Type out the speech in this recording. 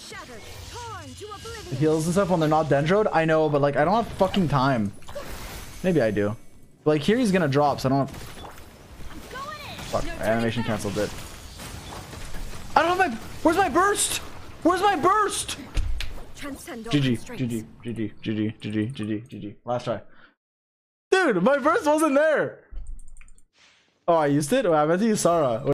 shattered. Heals and stuff when they're not dendroed. I know, but like I don't have fucking time. Maybe I do. But, like here he's gonna drop, so I don't have fuck. No animation canceled it. I don't have my where's my burst? Where's my burst? GG. GG, GG, GG, GG, GG, GG. Last try. Dude, my burst wasn't there. Oh, I used it? Oh, I meant to use Sara.